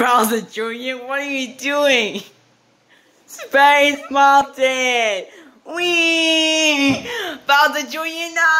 Bowser Jr., what are you doing? Space Mountain! Wee! Bowser Jr., no!